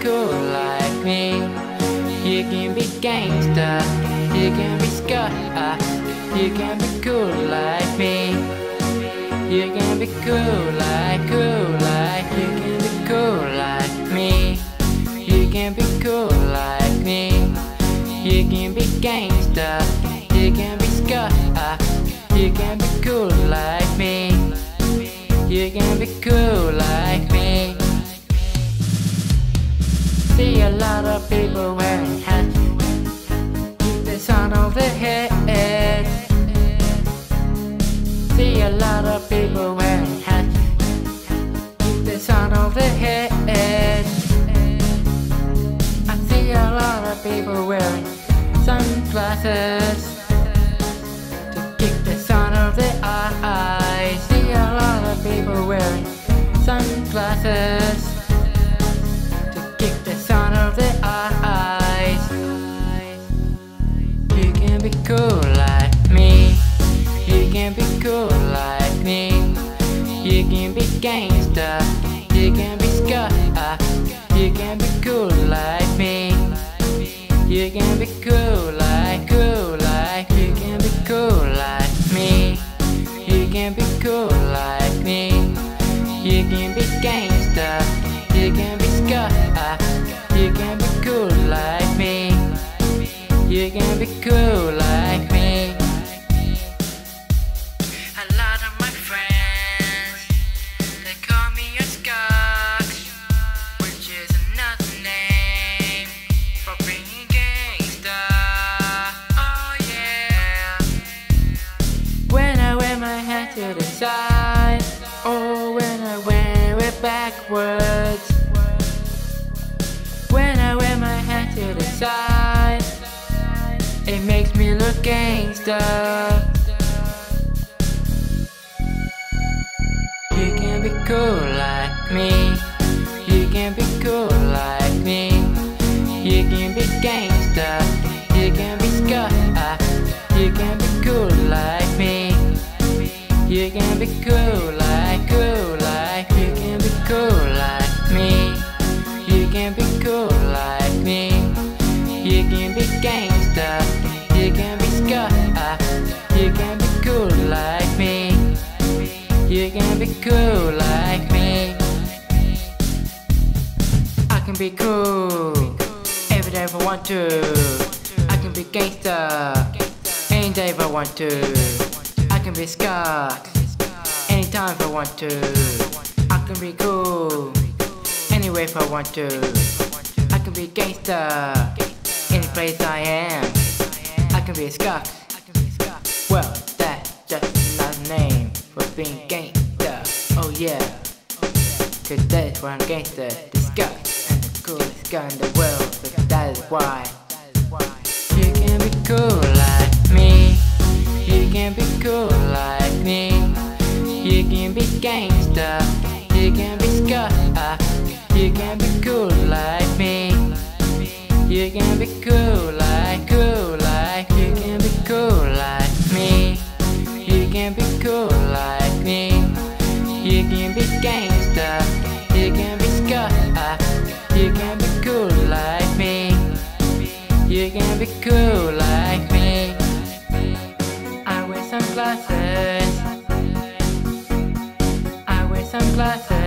cool like me. You can be gangster, you can be scut, you can be cool like me. You can be cool like, cool like, you can be cool like me. You can be cool like me. You can be gangster, you can be scut, you can be cool like me. You can be cool lot of people wearing hats. Keep the sun over their head. See a lot of people wearing hats. Keep the sun. I see a lot of people wearing sunglasses to keep the sun off their eyes. See a lot of people wearing sunglasses be cool like me. You can be cool like me. You can be gangsta. My hat to the side, or oh, when I wear it backwards. When I wear my hat to the side, it makes me look gangsta. You can be cool like me. You can be cool like me. You can be gangsta. You can be ska. Can be cool like, cool like. You can be cool like me. You can be cool like me. You can be gangsta. You can be ska. You can be cool like me. You can be cool like me. I can be cool every day if I want to. I can be gangsta any day if I want to. I can be ska if I want to. I can be cool anyway if I want to. I can be gangsta any place I am. I can be a ska. Well, that's just another name for being gangsta. Oh yeah. Cause that's why I'm gangsta. The ska and the coolest guy in the world. But that is why. You can be cool like me. You can be cool like me. You can be gangsta. You can be ska. You can be cool like me. You can be cool like, cool like. You can be cool like me. You can be cool like me. You can be gangsta. You can be ska. You can be cool like me. You can be cool like wear sunglasses.